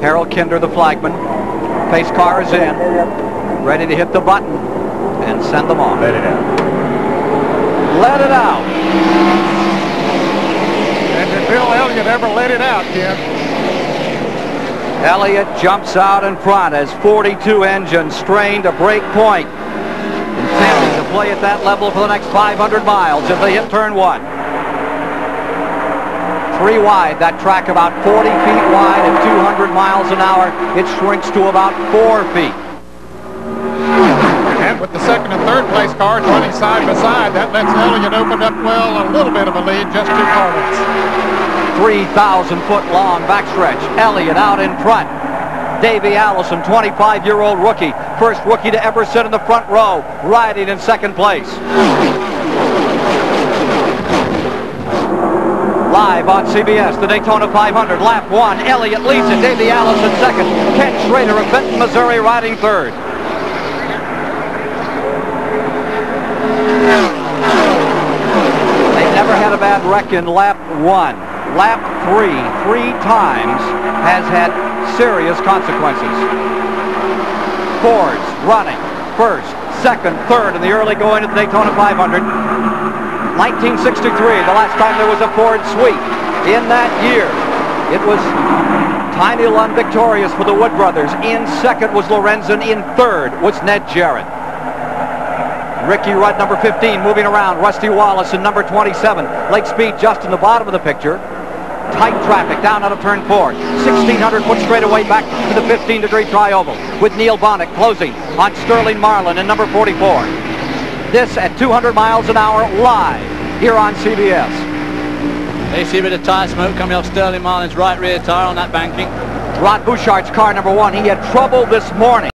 Harold Kinder, the flagman. Pace car is in, ready to hit the button and send them off. Let it out. Let it out. And did Bill Elliott ever let it out, Ken? Elliott jumps out in front as 42 engines strain to break point. Intending to play at that level for the next 500 miles as they hit turn one. Three wide, that track about 40 feet wide at 200 miles an hour. It shrinks to about four feet. And with the second and third place cars running side by side, that lets Elliott open up, well, a little bit of a lead, just two car lengths. 3,000 foot long backstretch. Elliott out in front. Davey Allison, 25-year-old rookie. First rookie to ever sit in the front row, riding in second place. Live on CBS, the Daytona 500, lap one. Elliott leads it. Davey Allison second. Ken Schrader of Benton, Missouri, riding third. They've never had a bad wreck in lap one. Lap three, three times, has had serious consequences. Fords running first, second, third in the early going of the Daytona 500. 1963, the last time there was a Ford sweep. In that year, it was Tiny Lund victorious for the Wood brothers. In second was Lorenzen. In third was Ned Jarrett. Ricky Rudd, number 15, moving around. Rusty Wallace in number 27. Lake Speed just in the bottom of the picture. Tight traffic down out of turn four. 1,600 foot straightaway back to the 15-degree tri-oval with Neil Bonnett closing on Sterling Marlin in number 44. This at 200 miles an hour live here on CBS. They see a bit of tire smoke coming off Sterling Marlin's right rear tire on that banking. Ron Bouchard's car number one. He had trouble this morning.